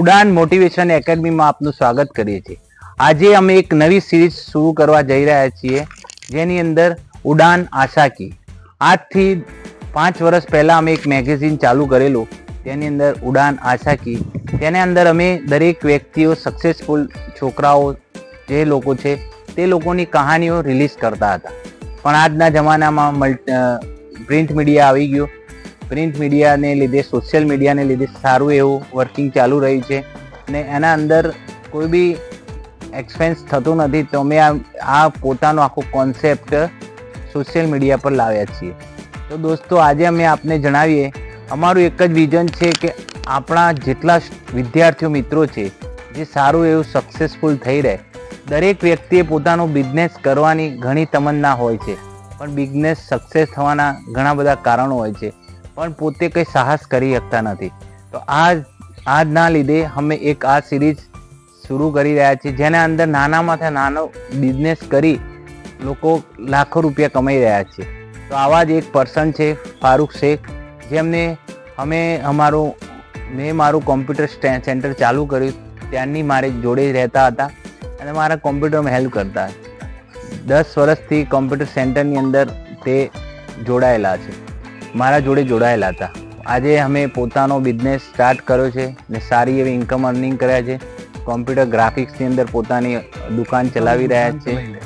ઉડાન મોટિવેશન એકેડમીમાં આપનું સ્વાગત કરીએ છીએ. આજે અમે એક નવી સિરીઝ શરૂ કરવા જઈ રહ્યા છીએ, જેની અંદર ઉડાન આશા કી. આજથી પાંચ વર્ષ પહેલાં અમે એક મેગેઝિન ચાલુ કરેલું તેની અંદર ઉડાન આશા કી. તેની અંદર અમે દરેક વ્યક્તિઓ સક્સેસફુલ છોકરાઓ, જે લોકો છે, તે લોકોની કહાનીઓ રિલીઝ કરતા હતા. પણ આજના જમાનામાં પ્રિન્ટ મીડિયા આવી ગયું. પ્રિન્ટ મીડિયાને લીધે સોશિયલ મીડિયાને લીધે સારું એવું વર્કિંગ ચાલુ રહ્યું છે. ને એના અંદર કોઈ બી એક્સપેન્સ થતું નથી. તો અમે આ આ પોતાનો આખો કોન્સેપ્ટ સોશિયલ મીડિયા પર લાવ્યા છીએ. તો દોસ્તો, આજે અમે આપને જણાવીએ, અમારું એક જ વિઝન છે કે આપણા જેટલા વિદ્યાર્થીઓ, મિત્રો છે, જે સારું એવું સક્સેસફુલ થઈ રહે. દરેક વ્યક્તિએ પોતાનો બિઝનેસ કરવાની ઘણી તમન્ના હોય છે. પણ બિઝનેસ સક્સેસ થવાના ઘણા બધા કારણો હોય છે. પણ પોતે કંઈ સાહસ કરી શકતા નથી. તો આ આજના લીધે અમે એક આ સિરીઝ શરૂ કરી રહ્યા છીએ, જેના અંદર નાનામાંથી નાનો બિઝનેસ કરી લોકો લાખો રૂપિયા કમાઈ રહ્યા છે. તો આવા જ એક પર્સન છે, ફારૂક શેખ, જેમને અમે અમારું, મેં મારું કોમ્પ્યુટર સેન્ટર ચાલુ કર્યું. ત્યાંની મારે જોડે રહેતા હતા અને મારા કોમ્પ્યુટરમાં હેલ્પ કરતા દસ વર્ષથી કોમ્પ્યુટર સેન્ટરની અંદર તે જોડાયેલા છે. મારા જોડે જોડાયેલા હતા. આજે અમે પોતાનો બિઝનેસ સ્ટાર્ટ કર્યો છે ને સારી એવી ઇન્કમ અર્નિંગ કર્યા છે. કોમ્પ્યુટર ગ્રાફિક્સની અંદર પોતાની દુકાન ચલાવી રહ્યા છે.